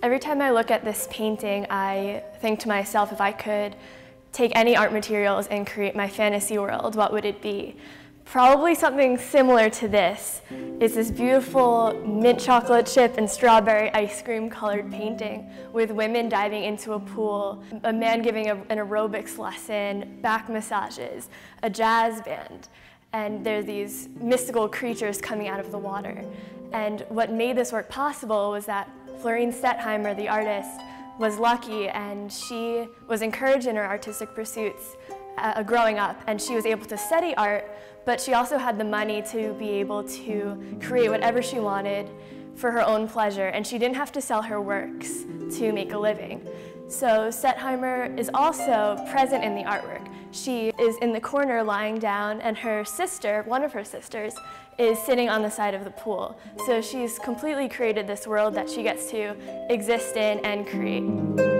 Every time I look at this painting, I think to myself, if I could take any art materials and create my fantasy world, what would it be? Probably something similar to this. It's this beautiful mint chocolate chip and strawberry ice cream colored painting with women diving into a pool, a man giving a, an aerobics lesson, back massages, a jazz band, and there are these mystical creatures coming out of the water. And what made this work possible was that Florine Stettheimer, the artist, was lucky and she was encouraged in her artistic pursuits uh, growing up and she was able to study art, but she also had the money to be able to create whatever she wanted for her own pleasure and she didn't have to sell her works to make a living. So Stettheimer is also present in the artwork. She is in the corner lying down and her sister, one of her sisters, is sitting on the side of the pool. So she's completely created this world that she gets to exist in and create.